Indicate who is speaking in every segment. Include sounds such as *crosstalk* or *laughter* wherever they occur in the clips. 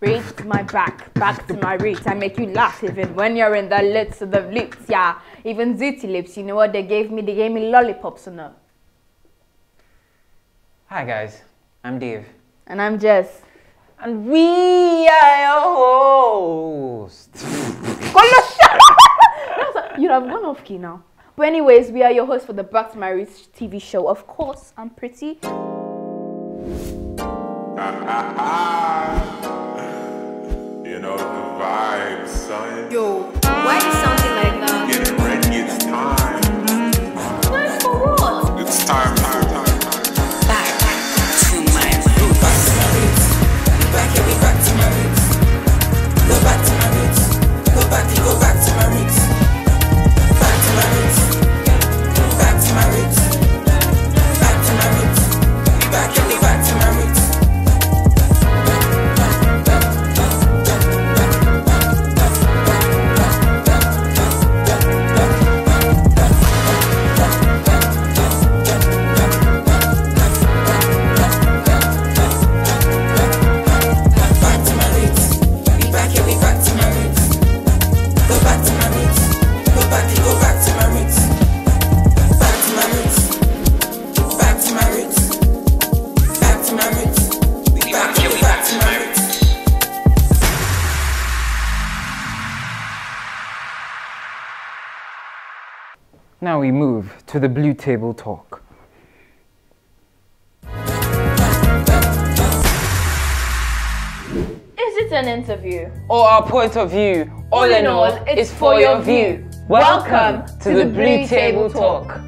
Speaker 1: Rate my back, back to my roots. I make you laugh even when you're in the lips of the lips, yeah. Even ziti lips, you know what they gave me? They gave me lollipops on them.
Speaker 2: Hi guys, I'm Dave.
Speaker 1: And I'm Jess.
Speaker 2: And we are your hosts.
Speaker 1: You'd have gone off key now. But anyways, we are your hosts for the Back to My Roots TV show. Of course, I'm pretty. *laughs*
Speaker 3: You know the vibes, son.
Speaker 4: Yo, why
Speaker 2: Now we move to the blue table talk.
Speaker 1: Is it an interview?
Speaker 2: Or our point of view, all, in all, it's for your view. Welcome to the blue table talk.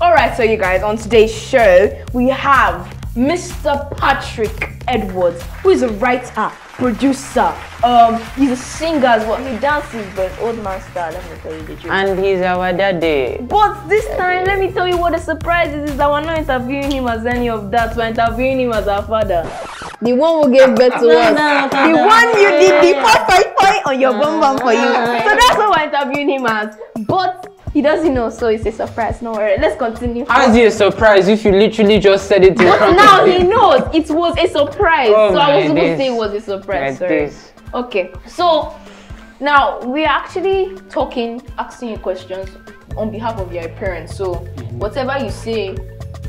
Speaker 1: Alright, so you guys, on today's show, we have Mr. Patrick Edwards, who is a writer, producer, um, he's a singer as well. He dances, but old man style, let me tell you the truth.
Speaker 2: And he's our daddy.
Speaker 1: But this time, let me tell you what the surprise is, is that we're not interviewing him as any of that, we're interviewing him as our father. The one who gave birth to us. the one you did the first five five five on your bum bum for you. So that's what we're interviewing him as. But he doesn't know, so it's a surprise. No worry. Let's continue.
Speaker 2: How's it a surprise if you literally just said it in
Speaker 1: But now he knows it was a surprise.
Speaker 2: Oh
Speaker 1: so I was supposed to say it was a surprise. Sorry.
Speaker 2: this.
Speaker 1: Okay, so now we are actually talking, asking you questions on behalf of your parents. So mm-hmm. whatever you say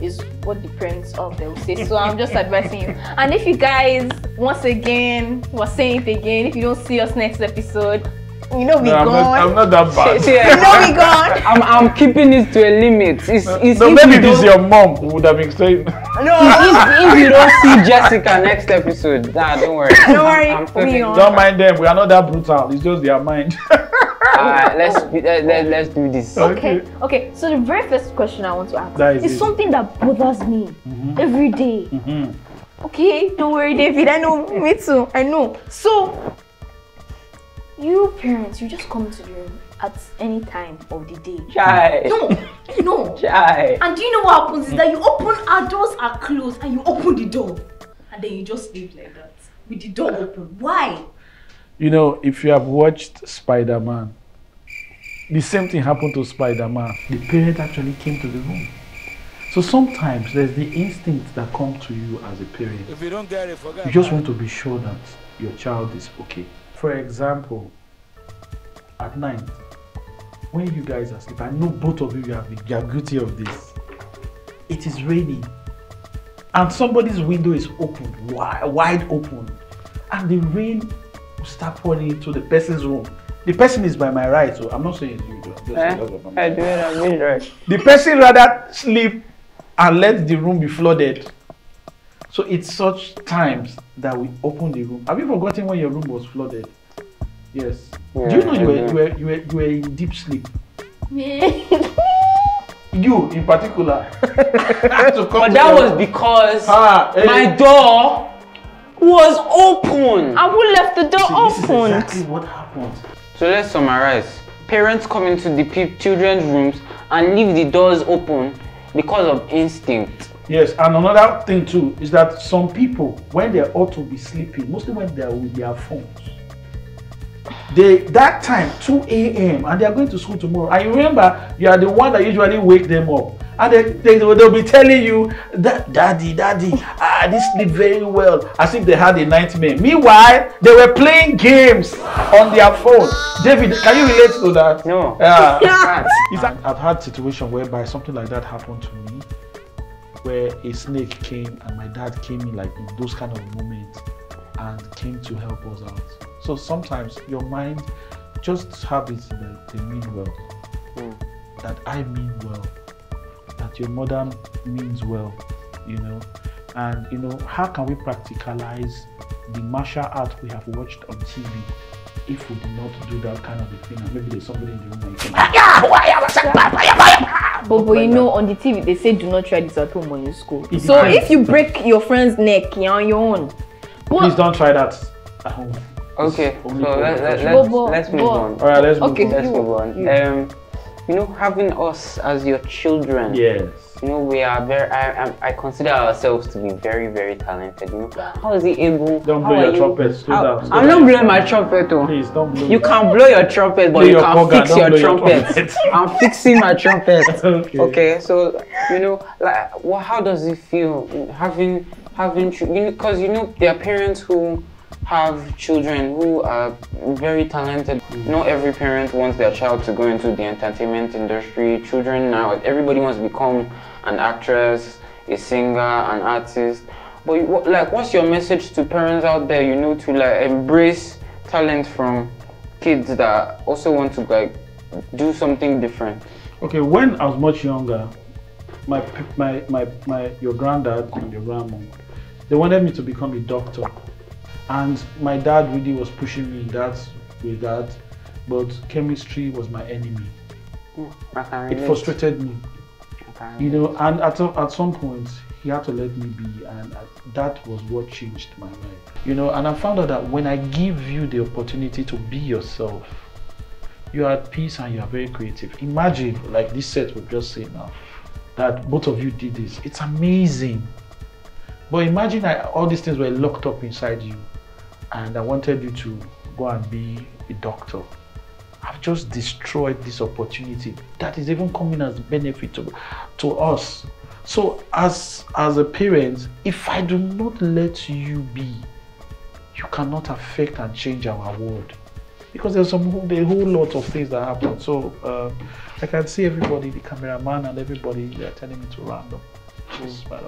Speaker 1: is what the parents of them say. So I'm just advising you. And if you guys, once again, we're saying it again, if you don't see us next episode, you know we
Speaker 5: No, I'm
Speaker 1: gone.
Speaker 5: not, I'm not that *laughs* bad.
Speaker 2: See,
Speaker 1: you know we gone. *laughs*
Speaker 2: I'm, I'm keeping it to a limit. It's, it's
Speaker 5: No, maybe
Speaker 2: you
Speaker 5: this is your mom who would have been saying. *laughs*
Speaker 1: No,
Speaker 2: if, if you don't see Jessica next episode, nah, don't worry.
Speaker 1: Don't worry,
Speaker 2: I'm, I'm
Speaker 1: we on.
Speaker 5: Don't mind them. We are not that brutal. It's just their mind.
Speaker 2: Alright, let's be- let, let, let's do this.
Speaker 1: Okay, okay. So the very first question I want to ask
Speaker 5: That is
Speaker 1: is
Speaker 5: easy.
Speaker 1: something that bothers me every day.
Speaker 5: Mhm.
Speaker 1: Okay, don't worry, David. I know, me too. I know. So, you parents, you just come to the room at any time of the day.
Speaker 2: Chai.
Speaker 1: No, no. *laughs*
Speaker 2: Chai.
Speaker 1: And do you know what happens? Is that you open our doors are closed and you open the door, and then you just leave like that with the door open. Why?
Speaker 5: You know, if you have watched Spider Man, the same thing happened to Spider Man. The parent actually came to the room. So sometimes there's the instinct that comes to you as a parent.
Speaker 6: If you don't get it, forget
Speaker 5: You just want to be sure that your child is okay. For example, at night, when you guys are asleep, I know both of you, you are, you are guilty of this. It is raining, and somebody's window is open, wide, wide open, and the rain will start pouring into the person's room. The person is by my right, so I'm not saying it's you. Just
Speaker 2: Eh?
Speaker 5: I'm
Speaker 2: do it, I mean, right.
Speaker 5: the person rather sleep and let the room be flooded. So it's such times that we open the room. Have you forgotten when your room was flooded? Yes. do you know you were, you were you were you were in deep sleep? *laughs* You in particular. *laughs* had to come
Speaker 2: But
Speaker 5: to
Speaker 2: that
Speaker 5: your-
Speaker 2: was because
Speaker 5: Ah, eh.
Speaker 2: my door was open.
Speaker 1: I would left the door
Speaker 5: See, this is
Speaker 1: open.
Speaker 5: exactly what happened.
Speaker 2: So let's summarize. Parents come into the children's rooms and leave the doors open because of instinct.
Speaker 5: Yes, and another thing too is that some people, when they ought to be sleeping, mostly when they are with their phones, they that time 2 a.m. and they are going to school tomorrow. And you remember, you are the one that usually wake them up, and they, they they'll be telling you that daddy, daddy, ah, this sleep very well, as if they had a nightmare. Meanwhile, they were playing games on their phone. David, can you relate to that?
Speaker 2: No. *laughs*
Speaker 5: Yeah. I've had situation whereby something like that happened to me, where a snake came and my dad came in like in those kind of moments and came to help us out. So sometimes your mind just have it that they mean well, hmm. that I mean well, that your mother means well, you know, and you know how can we practicalize the martial art we have watched on TV if we do not do that kind of a thing? And maybe there's somebody in the room and you can
Speaker 1: But, but you know, on the TV, they say do not try this at home or in school.
Speaker 5: It
Speaker 1: So
Speaker 5: depends.
Speaker 1: if you break your friend's neck, you're on your own. But-
Speaker 5: Please don't try that at home.
Speaker 2: Okay, so let, let,
Speaker 5: professionals.
Speaker 2: let's,
Speaker 1: But- but-
Speaker 2: let's move
Speaker 1: but-
Speaker 2: on.
Speaker 5: All right, let's move
Speaker 1: Okay.
Speaker 5: on.
Speaker 2: Let's
Speaker 1: You-
Speaker 2: move on.
Speaker 1: you.
Speaker 2: Um, you know, having us as your children.
Speaker 5: Yes.
Speaker 2: You know, we are very. I, I, consider ourselves to be very, very talented. You know, how is he able?
Speaker 5: Don't blow your
Speaker 2: you-
Speaker 5: trumpet. Slow
Speaker 2: how-
Speaker 5: down. slow
Speaker 2: I'm not blowing my trumpet, though.
Speaker 5: Please don't blow.
Speaker 2: You can blow your trumpet, but you can fix your
Speaker 5: your
Speaker 2: trumpet.
Speaker 5: trumpet. *laughs*
Speaker 2: I'm fixing my trumpet. *laughs*
Speaker 5: Okay.
Speaker 2: Okay, so you know, like, well, how does it feel having having you know, because you know there are parents who have children who are very talented. Not every parent wants their child to go into the entertainment industry. Children now, everybody wants to become an actress, a singer, an artist. But like, what's your message to parents out there? You know, to like embrace talent from kids that also want to like do something different.
Speaker 5: Okay, when I was much younger, my my my, my your granddad and your grandma, they wanted me to become a doctor, and my dad really was pushing me in that regard, but chemistry was my enemy.
Speaker 2: I can
Speaker 5: It frustrated me, you know, and at some- at some point he had to let me be, and I- that was what changed my life, you know. And I found out that when I give you the opportunity to be yourself, you are at peace and you are very creative. Imagine, like this set we've just said now, that both of you did this. It's amazing. But imagine that all these things were locked up inside you, and I wanted you to go and be a doctor. I've just destroyed this opportunity that is even coming as benefit to, to us. So, as as a parent, if I do not let you be, you cannot affect and change our world because there's some a whole lot of things that happen. So um, I can see everybody, the cameraman and everybody, they're telling me to round up. Just part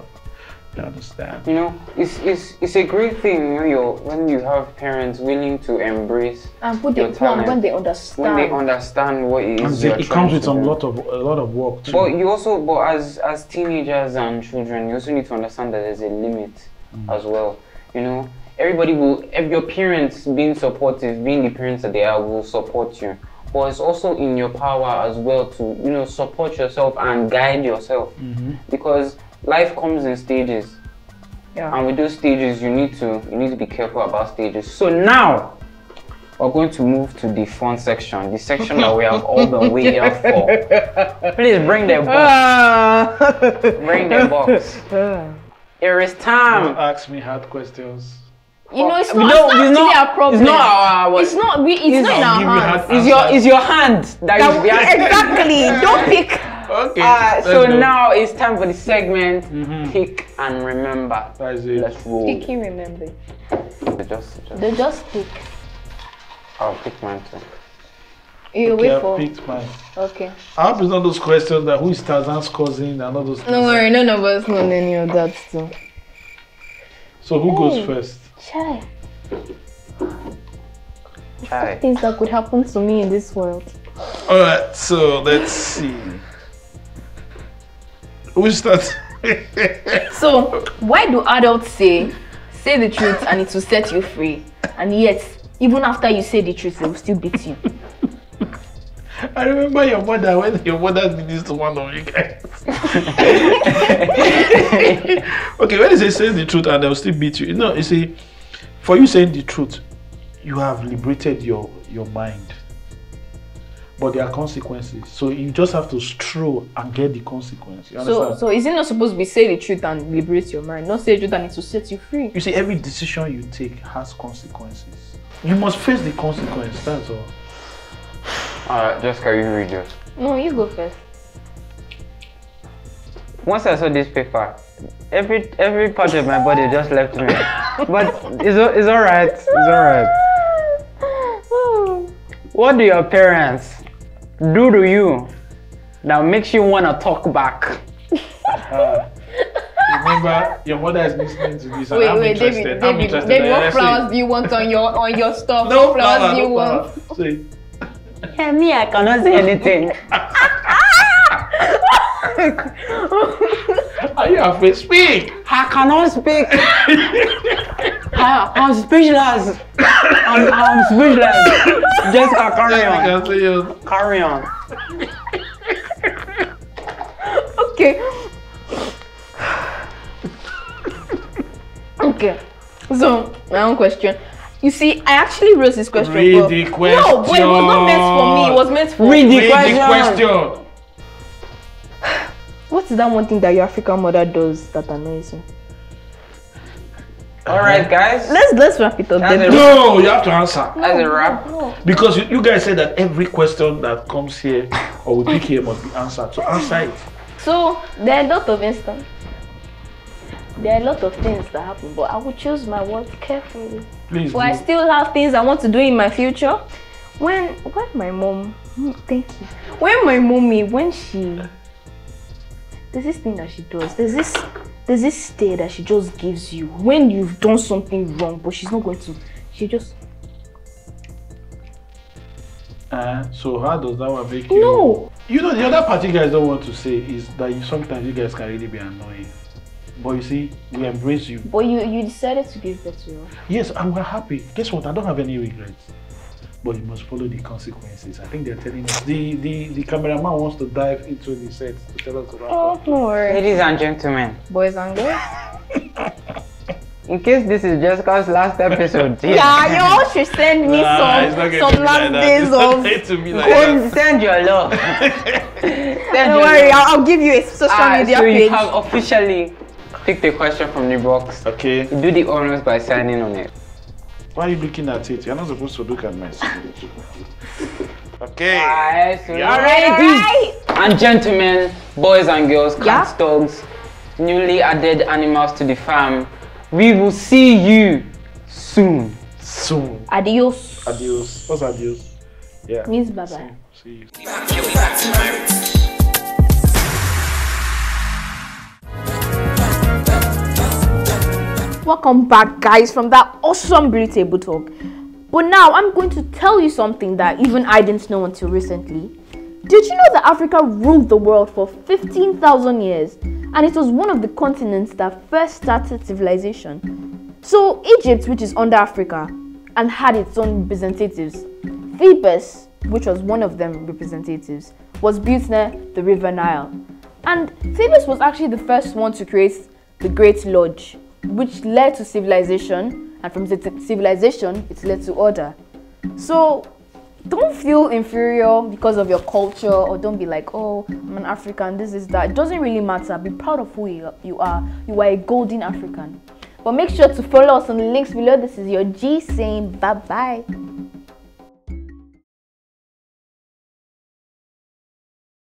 Speaker 5: of, you understand?
Speaker 2: You know, it's, it's, it's a great thing you know, you're, when you have parents willing to embrace
Speaker 1: and put
Speaker 2: your
Speaker 1: the
Speaker 2: talent.
Speaker 1: when they understand.
Speaker 2: when they understand what it
Speaker 5: And it comes with
Speaker 2: a
Speaker 5: lot of a lot of work too.
Speaker 2: But you also, but as as teenagers and children, you also need to understand that there's a limit
Speaker 5: Mm.
Speaker 2: as well. You know, everybody will, if your parents being supportive, being the parents that they are, will support you. But it's also in your power as well to, you know, support yourself and guide yourself.
Speaker 5: Mm-hmm.
Speaker 2: Because life comes in stages.
Speaker 1: Yeah.
Speaker 2: And with those stages, you need to you need to be careful about stages. So now we're going to move to the fun section, the section that we have all been *laughs* waiting for. Please bring the box. Ah. Bring the box. *laughs* Here is
Speaker 5: Don't
Speaker 2: time.
Speaker 5: ask me hard questions.
Speaker 1: you know, it's
Speaker 2: We
Speaker 1: not,
Speaker 2: don't-
Speaker 1: it's not actually our problem.
Speaker 2: It's not our.
Speaker 1: It's not. We, it's, not in
Speaker 5: I'll give you
Speaker 1: our
Speaker 5: hard
Speaker 1: hands.
Speaker 2: It's your it's your hand that
Speaker 1: That-
Speaker 2: is behind.
Speaker 1: exactly. *laughs* Don't pick.
Speaker 5: Okay.
Speaker 2: Uh, so
Speaker 5: go.
Speaker 2: now it's time for the segment.
Speaker 5: Mhm.
Speaker 2: Pick and remember.
Speaker 5: That is it.
Speaker 2: Let's roll.
Speaker 1: Picky, remember.
Speaker 2: Just, just,
Speaker 1: They just pick.
Speaker 2: I'll pick mine too.
Speaker 1: You
Speaker 5: Okay,
Speaker 1: wait
Speaker 5: I
Speaker 1: for.
Speaker 5: picked mine.
Speaker 1: Okay.
Speaker 5: I hope it's not those questions that who is Tarzan's cousin and all those things.
Speaker 1: Don't worry, none of us know any of that stuff.
Speaker 5: So who
Speaker 1: Hey.
Speaker 5: goes first?
Speaker 1: Chai.
Speaker 2: Try.
Speaker 1: Things that could happen to me in this world.
Speaker 5: All right. So let's see. Who starts?
Speaker 1: So, why do adults say, say the truth and it will set you free? And yet, even after you say the truth, they will still beat you.
Speaker 5: I remember your mother when your mother did this to one of you guys. *laughs* okay, when they say say the truth and they'll still beat you, you know, you see, for you saying the truth, you have liberated your your mind. But there are consequences, so you just have to stroll and get the consequence. You
Speaker 1: So, so is it not supposed to be say the truth and liberate your mind? Not say the truth and it will set you free.
Speaker 5: you see, every decision you take has consequences. You must face the consequence. That's all.
Speaker 2: Alright, Jessica, you read yours.
Speaker 1: No, you go first.
Speaker 2: once I saw this paper, every every part of my body just left me. But it's it's all right. It's all right. *laughs* What do your parents do to you that makes you wanna talk back? Uh-huh.
Speaker 5: Remember, your mother is listening to this, and
Speaker 1: Wait,
Speaker 5: I'm
Speaker 1: wait,
Speaker 5: interested.
Speaker 1: David,
Speaker 5: I'm
Speaker 1: David,
Speaker 5: interested.
Speaker 1: David, what flowers do you want on your on your stuff?
Speaker 5: No
Speaker 1: what flowers
Speaker 5: flower,
Speaker 1: do you
Speaker 5: no
Speaker 1: want?
Speaker 5: flower. See,
Speaker 2: Yeah, me, I cannot say anything. *laughs*
Speaker 5: are you afraid? Speak.
Speaker 2: I cannot speak. *laughs* I, I'm speechless. I'm, I'm speechless. Jessica, uh,
Speaker 5: carry
Speaker 2: on.
Speaker 5: can say you.
Speaker 2: Carry on.
Speaker 1: Okay. okay. So my own question. You see, I actually wrote this question.
Speaker 5: Read
Speaker 1: but-
Speaker 5: the
Speaker 1: No, but it was not meant for me. It was meant for.
Speaker 2: Read the
Speaker 5: Read
Speaker 2: question.
Speaker 5: the question.
Speaker 1: What is that one thing that your African mother does that annoys you?
Speaker 2: All right, guys.
Speaker 1: Let's let's wrap it up. Then.
Speaker 5: No, you have to answer.
Speaker 2: That's a wrap.
Speaker 5: Because you, you guys said that every question that comes here or we pick here must be answered. So answer it.
Speaker 1: So there are a lot of instances. There are a lot of things that happen, but I will choose my words carefully.
Speaker 5: Please.
Speaker 1: But I still have things I want to do in my future. When when my mom, mm, thank you. When my mommy, when she, there's this thing that she does. There's this there's this stare that she just gives you when you've done something wrong, but she's not going to. She just
Speaker 5: Uh, so how does that one make you?
Speaker 1: no.
Speaker 5: You know the other part you guys don't want to say is that you, sometimes you guys can really be annoying. But you see, we embrace you.
Speaker 1: But you you decided to give birth to her.
Speaker 5: Yes, and we're happy. Guess what? I don't have any regrets. But you must follow the consequences. I think they're telling us. The the, the cameraman wants to dive into the set to tell us about
Speaker 1: Oh, no worry.
Speaker 2: Ladies and gentlemen,
Speaker 1: Boys and girls. *laughs*
Speaker 2: in case this is Jessica's last episode, here,
Speaker 1: Yeah, you all should send me some some last days of.
Speaker 5: to be
Speaker 2: send, send your love. *laughs* send
Speaker 1: Don't
Speaker 2: your
Speaker 1: worry,
Speaker 2: love.
Speaker 1: I'll, I'll give you a social
Speaker 2: Ah,
Speaker 1: media
Speaker 2: so you
Speaker 1: page.
Speaker 2: have officially picked a question from the box.
Speaker 5: Okay.
Speaker 2: You do the honors by signing on it.
Speaker 5: Why are you looking at it? You're not supposed to look at my screen. *laughs* Okay.
Speaker 2: Alright,
Speaker 1: Alright.
Speaker 2: and gentlemen, boys and girls, cats,
Speaker 1: Yeah.
Speaker 2: dogs, newly added animals to the farm, we will see you soon.
Speaker 5: Soon.
Speaker 1: Adios.
Speaker 5: Adios. What's adios? Yeah.
Speaker 1: Means bye bye.
Speaker 5: See you.
Speaker 7: Back, yo, back to my roots.
Speaker 1: Welcome back, guys, from that awesome beauty table talk. But now I'm going to tell you something that even I didn't know until recently. Did you know that Africa ruled the world for 15,000 years and it was one of the continents that first started civilization? So, Egypt, which is under Africa and had its own representatives, Thebes, which was one of them representatives, was built near the River Nile. And Thebes was actually the first one to create the Great Lodge, which led to civilization, and from ci- civilization, it led to order. So don't feel inferior because of your culture, or don't be like, oh, I'm an African, this is that. It doesn't really matter. Be proud of who you are. You are a golden African. But make sure to follow us on the links below. This is your G saying bye bye.